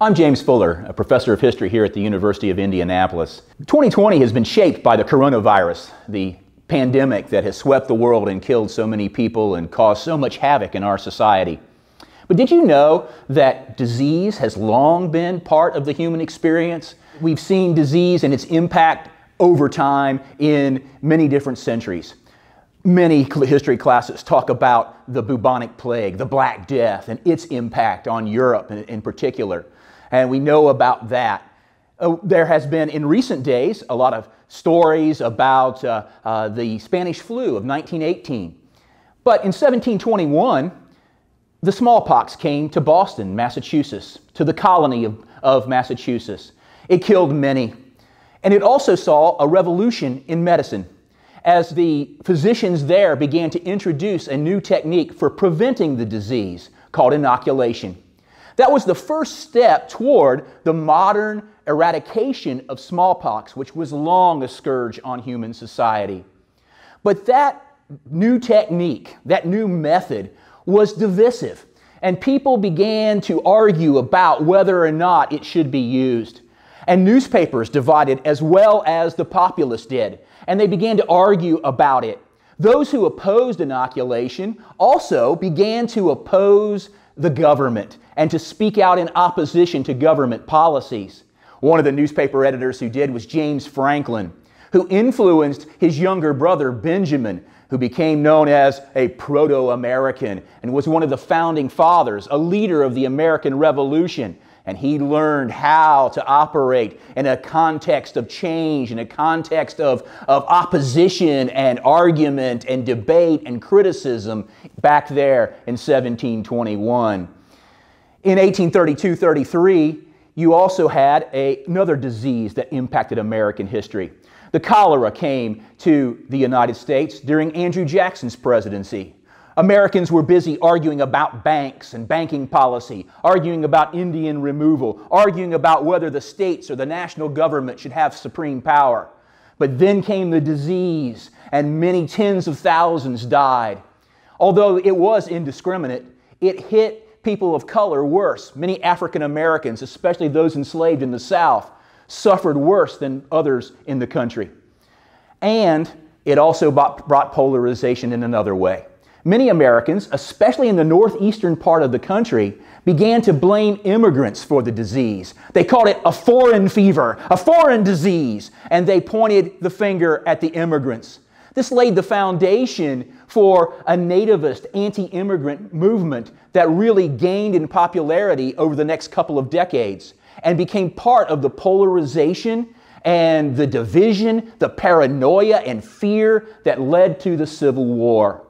I'm James Fuller, a professor of history here at the University of Indianapolis. 2020 has been shaped by the coronavirus, the pandemic that has swept the world and killed so many people and caused so much havoc in our society. But did you know that disease has long been part of the human experience? We've seen disease and its impact over time in many different centuries. Many history classes talk about the bubonic plague, the Black Death, and its impact on Europe in, in particular and we know about that. Uh, there has been in recent days a lot of stories about uh, uh, the Spanish flu of 1918. But in 1721, the smallpox came to Boston, Massachusetts, to the colony of, of Massachusetts. It killed many. And it also saw a revolution in medicine as the physicians there began to introduce a new technique for preventing the disease called inoculation. That was the first step toward the modern eradication of smallpox, which was long a scourge on human society. But that new technique, that new method, was divisive, and people began to argue about whether or not it should be used. And newspapers divided as well as the populace did, and they began to argue about it. Those who opposed inoculation also began to oppose the government and to speak out in opposition to government policies. One of the newspaper editors who did was James Franklin, who influenced his younger brother Benjamin, who became known as a Proto American and was one of the founding fathers, a leader of the American Revolution. And he learned how to operate in a context of change, in a context of, of opposition and argument and debate and criticism back there in 1721. In 1832 33, you also had a, another disease that impacted American history. The cholera came to the United States during Andrew Jackson's presidency. Americans were busy arguing about banks and banking policy, arguing about Indian removal, arguing about whether the states or the national government should have supreme power. But then came the disease, and many tens of thousands died. Although it was indiscriminate, it hit people of color worse. Many African Americans, especially those enslaved in the South, suffered worse than others in the country. And it also brought polarization in another way. Many Americans, especially in the northeastern part of the country, began to blame immigrants for the disease. They called it a foreign fever, a foreign disease, and they pointed the finger at the immigrants. This laid the foundation for a nativist anti immigrant movement that really gained in popularity over the next couple of decades and became part of the polarization and the division, the paranoia and fear that led to the Civil War.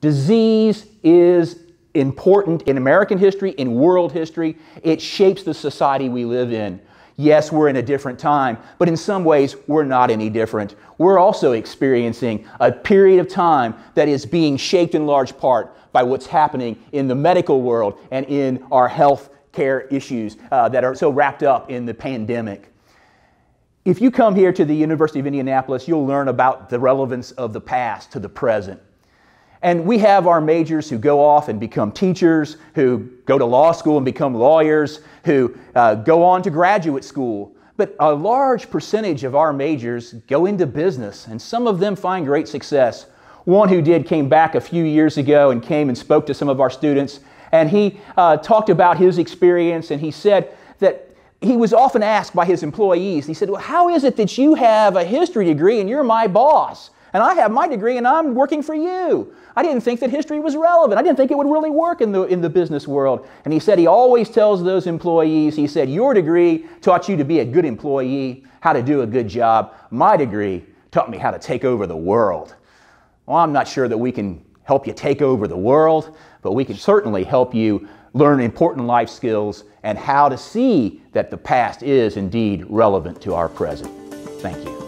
Disease is important in American history, in world history. It shapes the society we live in. Yes, we're in a different time, but in some ways, we're not any different. We're also experiencing a period of time that is being shaped in large part by what's happening in the medical world and in our health care issues uh, that are so wrapped up in the pandemic. If you come here to the University of Indianapolis, you'll learn about the relevance of the past to the present. And we have our majors who go off and become teachers, who go to law school and become lawyers, who uh, go on to graduate school. But a large percentage of our majors go into business, and some of them find great success. One who did came back a few years ago and came and spoke to some of our students, and he uh, talked about his experience, and he said that he was often asked by his employees, he said, Well, how is it that you have a history degree and you're my boss? And I have my degree and I'm working for you. I didn't think that history was relevant. I didn't think it would really work in the, in the business world. And he said he always tells those employees, he said, Your degree taught you to be a good employee, how to do a good job. My degree taught me how to take over the world. Well, I'm not sure that we can help you take over the world, but we can certainly help you learn important life skills and how to see that the past is indeed relevant to our present. Thank you.